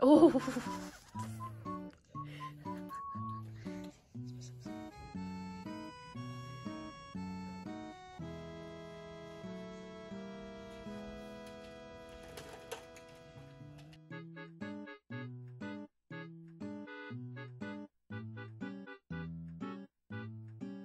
哦。